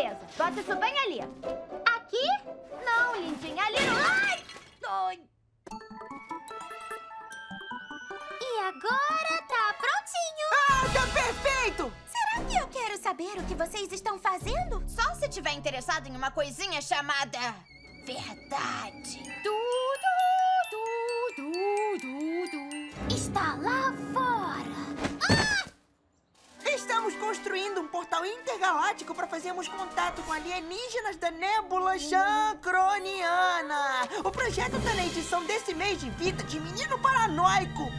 Beleza, bota isso bem ali. Aqui? Não, lindinha, ali no... Ai! Ai! E agora tá prontinho! Ah, tá perfeito! Será que eu quero saber o que vocês estão fazendo? Só se tiver interessado em uma coisinha chamada... Verdade. Du, du, du, du, du, du. Está portal intergaláctico para fazermos contato com alienígenas da Nébula Chancroniana. O projeto está na edição desse mês de vida de Menino Paranoico.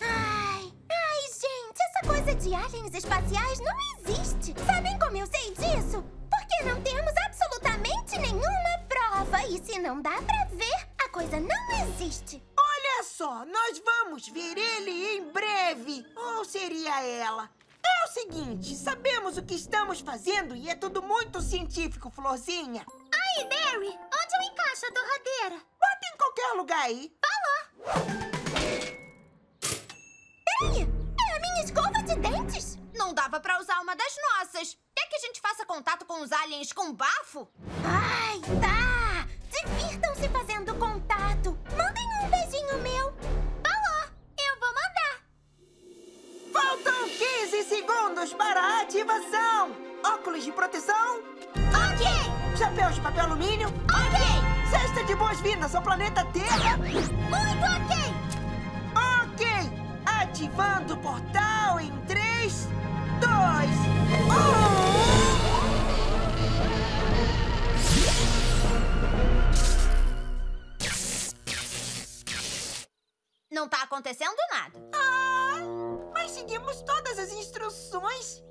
Ai, ai, gente, essa coisa de aliens espaciais não existe. Sabem como eu sei disso? Porque não temos absolutamente nenhuma prova. E se não dá pra ver, a coisa não existe. Só, nós vamos ver ele em breve. Ou seria ela? É o seguinte, sabemos o que estamos fazendo e é tudo muito científico, Florzinha. Aí, Barry, onde eu encaixo a torradeira? Bota em qualquer lugar aí. Peraí, é a minha escova de dentes? Não dava pra usar uma das nossas. Quer que a gente faça contato com os aliens com bafo? Ai, tá! Segundos para a ativação. Óculos de proteção, Ok, chapéus de papel alumínio, ok, cesta de boas-vindas ao planeta Terra. muito ok. Ok, ativando o portal em 3, 2, 1. Não tá acontecendo nada. Ah, todas as instruções.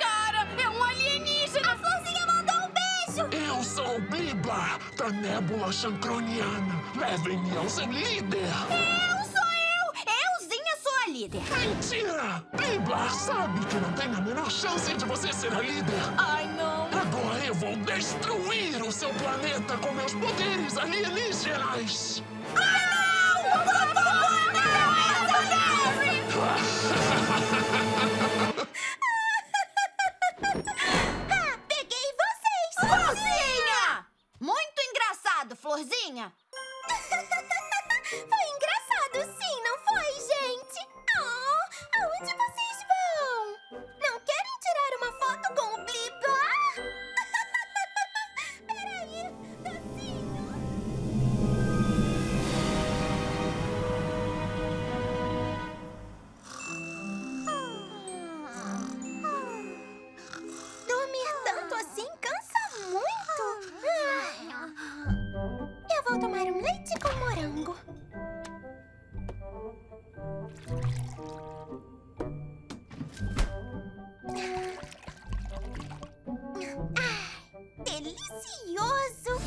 Cara, é um alienígena! A florzinha mandou um beijo. Eu sou o Bliba, da Nébula Chancroniana. Levem-me ao seu líder. Eu sou eu! Euzinha sou a líder. Mentira! Bliba sabe que não tem a menor chance de você ser a líder. Ai, não. Agora eu vou destruir o seu planeta com meus poderes alienígenas. Florzinha. Foi engraçado Delicioso!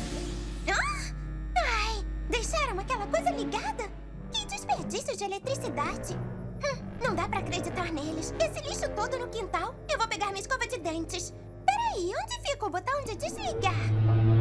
Ah! Ai, deixaram aquela coisa ligada? Que desperdício de eletricidade! Hum, não dá pra acreditar neles. Esse lixo todo no quintal. Eu vou pegar minha escova de dentes. Peraí, onde fica o botão de desligar?